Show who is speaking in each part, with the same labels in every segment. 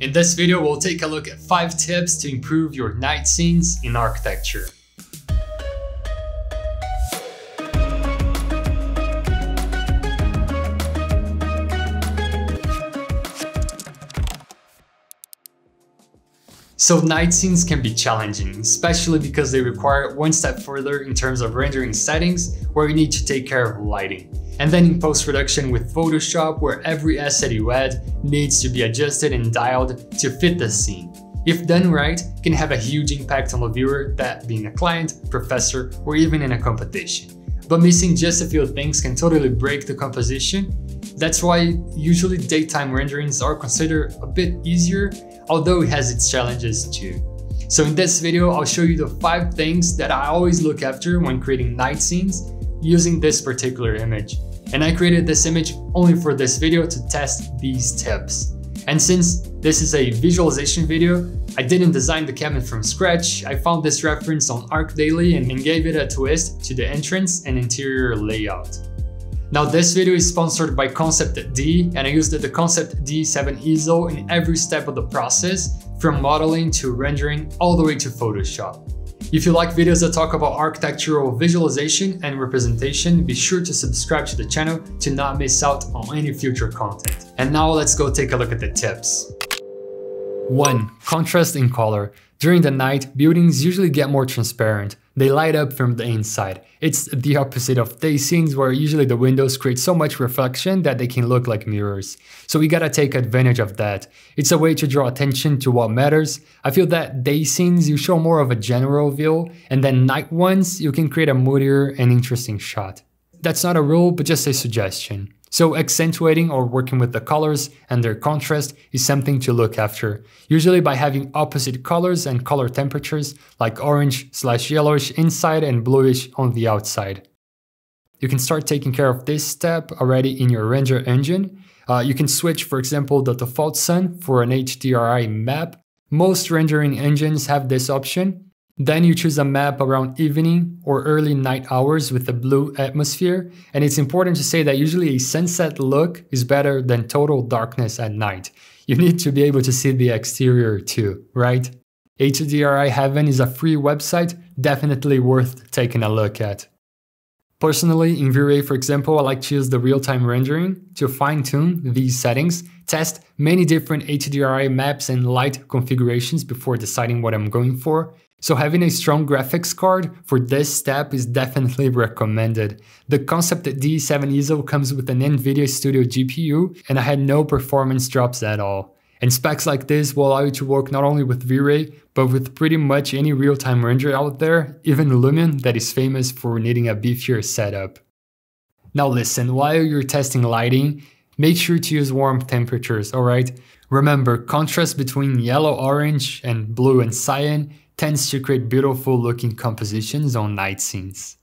Speaker 1: In this video, we'll take a look at 5 tips to improve your night scenes in architecture. So night scenes can be challenging, especially because they require one step further in terms of rendering settings where you need to take care of lighting. And then in post-production with Photoshop where every asset you add needs to be adjusted and dialed to fit the scene. If done right, can have a huge impact on the viewer, that being a client, professor, or even in a competition. But missing just a few things can totally break the composition. That's why usually daytime renderings are considered a bit easier although it has its challenges too. So in this video, I'll show you the 5 things that I always look after when creating night scenes using this particular image. And I created this image only for this video to test these tips. And since this is a visualization video, I didn't design the cabin from scratch, I found this reference on ArchDaily and gave it a twist to the entrance and interior layout. Now this video is sponsored by ConceptD and I used the ConceptD 7 Ezel in every step of the process from modeling to rendering all the way to Photoshop. If you like videos that talk about architectural visualization and representation, be sure to subscribe to the channel to not miss out on any future content. And now let's go take a look at the tips. 1. Contrast in color. During the night, buildings usually get more transparent. They light up from the inside. It's the opposite of day scenes where usually the windows create so much reflection that they can look like mirrors. So we gotta take advantage of that. It's a way to draw attention to what matters. I feel that day scenes you show more of a general view and then night ones you can create a moodier and interesting shot. That's not a rule but just a suggestion. So accentuating or working with the colors and their contrast is something to look after, usually by having opposite colors and color temperatures like orange slash yellowish inside and bluish on the outside. You can start taking care of this step already in your render engine. Uh, you can switch, for example, the default sun for an HDRI map. Most rendering engines have this option, then you choose a map around evening or early night hours with a blue atmosphere. And it's important to say that usually a sunset look is better than total darkness at night. You need to be able to see the exterior too, right? HDRI Haven is a free website, definitely worth taking a look at. Personally, in V-Ray, for example, I like to use the real-time rendering to fine-tune these settings, test many different HDRI maps and light configurations before deciding what I'm going for, so having a strong graphics card for this step is definitely recommended. The ConceptD 7 Ezel comes with an NVIDIA Studio GPU and I had no performance drops at all. And specs like this will allow you to work not only with V-Ray, but with pretty much any real-time renderer out there, even Lumion that is famous for needing a beefier setup. Now listen, while you're testing lighting, make sure to use warm temperatures, alright? Remember, contrast between yellow-orange and blue and cyan tends to create beautiful looking compositions on night scenes.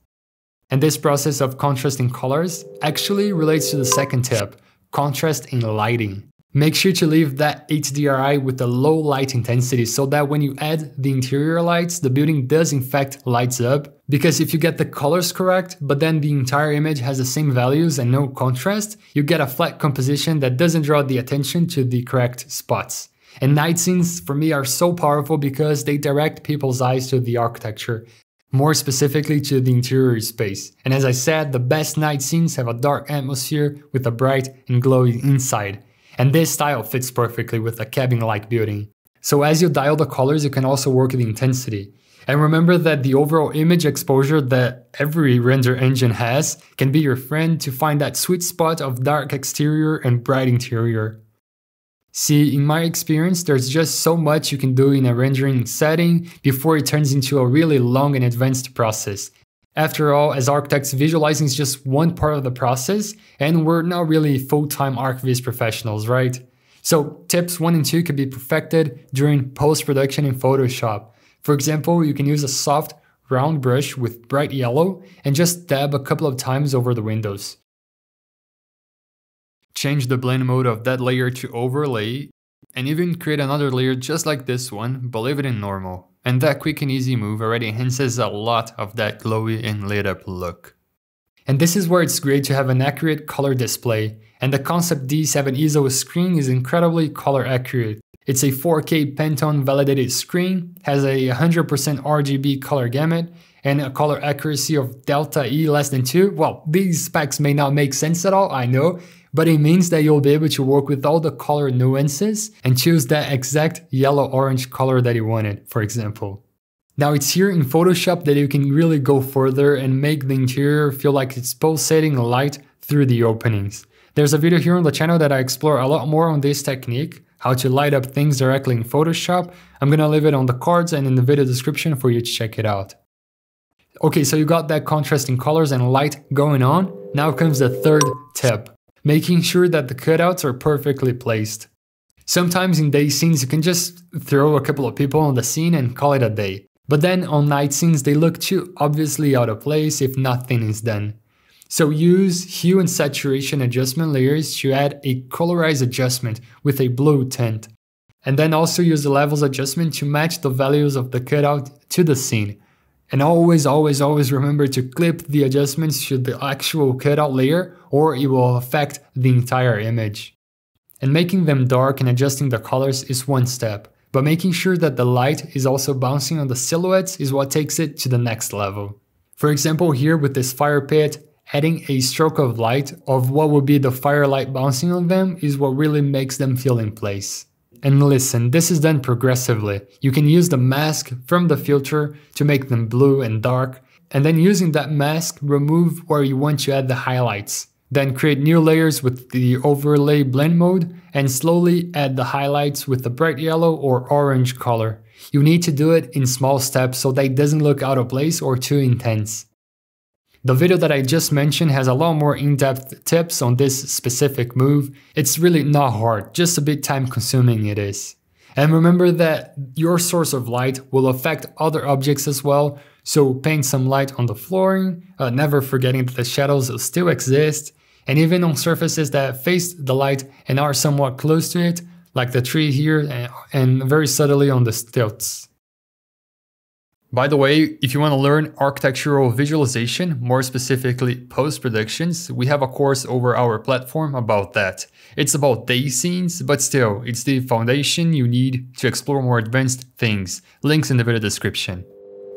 Speaker 1: And this process of contrasting colors actually relates to the second tip, contrast in lighting. Make sure to leave that HDRI with a low light intensity so that when you add the interior lights, the building does in fact lights up. Because if you get the colors correct, but then the entire image has the same values and no contrast, you get a flat composition that doesn't draw the attention to the correct spots. And night scenes for me are so powerful because they direct people's eyes to the architecture, more specifically to the interior space. And as I said, the best night scenes have a dark atmosphere with a bright and glowy inside. And this style fits perfectly with a cabin-like building. So as you dial the colors, you can also work the intensity. And remember that the overall image exposure that every render engine has can be your friend to find that sweet spot of dark exterior and bright interior. See, in my experience, there's just so much you can do in a rendering setting before it turns into a really long and advanced process. After all, as architects, visualizing is just one part of the process, and we're not really full-time ArchViz professionals, right? So tips 1 and 2 can be perfected during post-production in Photoshop. For example, you can use a soft, round brush with bright yellow and just dab a couple of times over the windows change the blend mode of that layer to overlay, and even create another layer just like this one, but leave it in normal. And that quick and easy move already enhances a lot of that glowy and lit up look. And this is where it's great to have an accurate color display, and the ConceptD 7 Ezel screen is incredibly color accurate. It's a 4K Pantone validated screen, has a 100% RGB color gamut, and a color accuracy of delta E less than 2. Well, these specs may not make sense at all, I know, but it means that you'll be able to work with all the color nuances and choose that exact yellow-orange color that you wanted, for example. Now it's here in Photoshop that you can really go further and make the interior feel like it's pulsating light through the openings. There's a video here on the channel that I explore a lot more on this technique, how to light up things directly in Photoshop. I'm gonna leave it on the cards and in the video description for you to check it out. Okay, so you got that contrasting colors and light going on. Now comes the third tip, making sure that the cutouts are perfectly placed. Sometimes in day scenes you can just throw a couple of people on the scene and call it a day. But then on night scenes they look too obviously out of place if nothing is done. So use hue and saturation adjustment layers to add a colorized adjustment with a blue tint. And then also use the levels adjustment to match the values of the cutout to the scene. And always, always, always remember to clip the adjustments to the actual cutout layer or it will affect the entire image. And making them dark and adjusting the colors is one step, but making sure that the light is also bouncing on the silhouettes is what takes it to the next level. For example here with this fire pit, adding a stroke of light of what would be the firelight bouncing on them is what really makes them feel in place. And listen, this is done progressively. You can use the mask from the filter to make them blue and dark, and then using that mask, remove where you want to add the highlights. Then create new layers with the overlay blend mode and slowly add the highlights with the bright yellow or orange color. You need to do it in small steps so that it doesn't look out of place or too intense. The video that I just mentioned has a lot more in-depth tips on this specific move. It's really not hard, just a bit time consuming it is. And remember that your source of light will affect other objects as well, so paint some light on the flooring, uh, never forgetting that the shadows still exist, and even on surfaces that face the light and are somewhat close to it, like the tree here and, and very subtly on the stilts. By the way, if you want to learn architectural visualization, more specifically post-productions, we have a course over our platform about that. It's about day scenes, but still, it's the foundation you need to explore more advanced things. Links in the video description.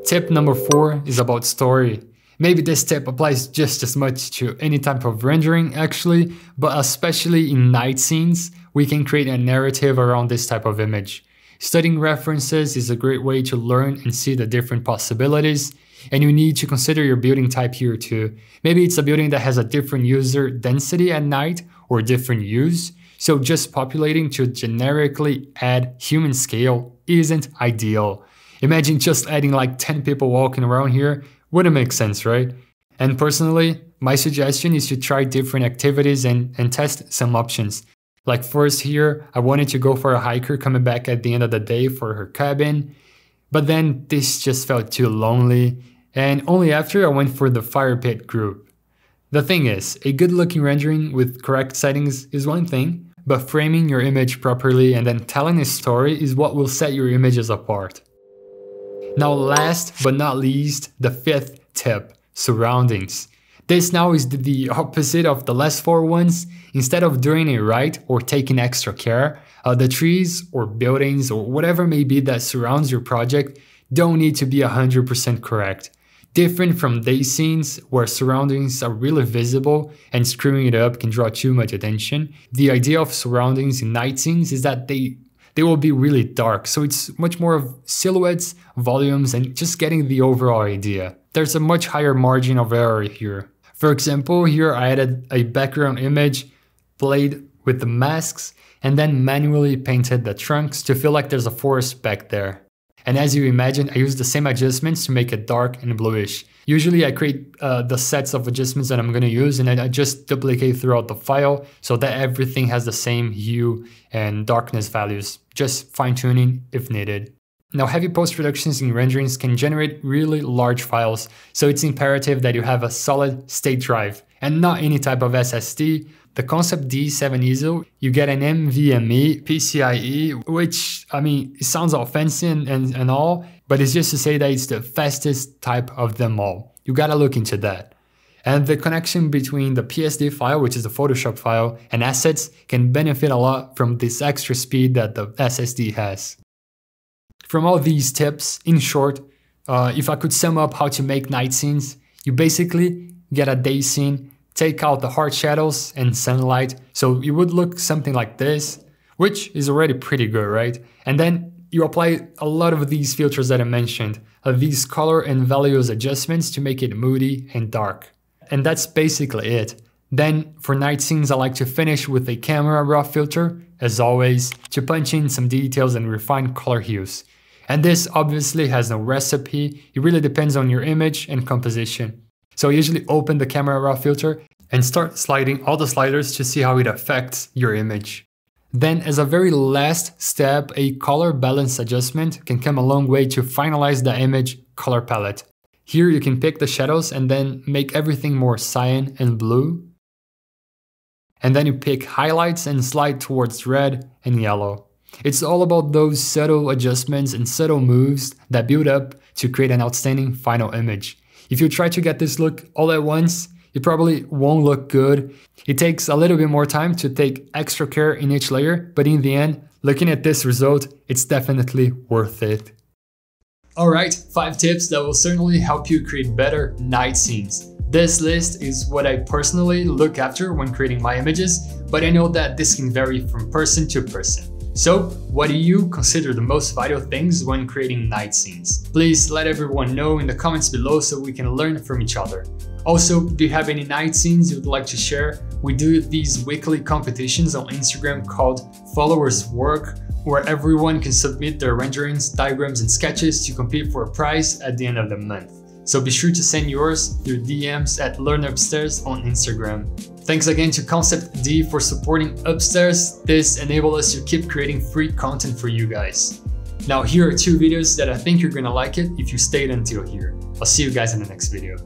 Speaker 1: Tip number 4 is about story. Maybe this tip applies just as much to any type of rendering actually, but especially in night scenes, we can create a narrative around this type of image. Studying references is a great way to learn and see the different possibilities, and you need to consider your building type here too. Maybe it's a building that has a different user density at night or different use, so just populating to generically add human scale isn't ideal. Imagine just adding like 10 people walking around here wouldn't make sense, right? And personally, my suggestion is to try different activities and, and test some options. Like first here, I wanted to go for a hiker coming back at the end of the day for her cabin, but then this just felt too lonely, and only after I went for the fire pit group. The thing is, a good looking rendering with correct settings is one thing, but framing your image properly and then telling a story is what will set your images apart. Now last but not least, the fifth tip, surroundings. This now is the opposite of the last four ones. Instead of doing it right or taking extra care, uh, the trees or buildings or whatever may be that surrounds your project don't need to be 100% correct. Different from day scenes where surroundings are really visible and screwing it up can draw too much attention, the idea of surroundings in night scenes is that they they will be really dark. So it's much more of silhouettes, volumes, and just getting the overall idea. There's a much higher margin of error here. For example, here I added a background image, played with the masks, and then manually painted the trunks to feel like there's a forest back there. And as you imagine, I use the same adjustments to make it dark and bluish. Usually I create uh, the sets of adjustments that I'm going to use and then I just duplicate throughout the file so that everything has the same hue and darkness values, just fine tuning if needed. Now heavy post-productions and renderings can generate really large files, so it's imperative that you have a solid state drive and not any type of SSD. The ConceptD 7 Ezel, you get an NVMe PCIe, which, I mean, it sounds all fancy and, and, and all, but it's just to say that it's the fastest type of them all. You gotta look into that. And the connection between the PSD file, which is the Photoshop file, and assets can benefit a lot from this extra speed that the SSD has. From all these tips, in short, uh, if I could sum up how to make night scenes, you basically get a day scene, take out the hard shadows and sunlight, so it would look something like this, which is already pretty good, right? And then you apply a lot of these filters that I mentioned, uh, these color and values adjustments to make it moody and dark. And that's basically it. Then for night scenes I like to finish with a camera raw filter, as always, to punch in some details and refine color hues. And this obviously has no recipe, it really depends on your image and composition. So I usually open the camera raw filter and start sliding all the sliders to see how it affects your image. Then as a very last step, a color balance adjustment can come a long way to finalize the image color palette. Here you can pick the shadows and then make everything more cyan and blue. And then you pick highlights and slide towards red and yellow. It's all about those subtle adjustments and subtle moves that build up to create an outstanding final image. If you try to get this look all at once, it probably won't look good. It takes a little bit more time to take extra care in each layer, but in the end, looking at this result, it's definitely worth it. Alright, 5 tips that will certainly help you create better night scenes. This list is what I personally look after when creating my images, but I know that this can vary from person to person. So, what do you consider the most vital things when creating night scenes? Please let everyone know in the comments below so we can learn from each other. Also, do you have any night scenes you'd like to share? We do these weekly competitions on Instagram called Followers Work, where everyone can submit their renderings, diagrams, and sketches to compete for a prize at the end of the month. So be sure to send yours through DMs at LearnUpstairs on Instagram. Thanks again to ConceptD for supporting Upstairs. This enabled us to keep creating free content for you guys. Now here are two videos that I think you're gonna like it if you stayed until here. I'll see you guys in the next video.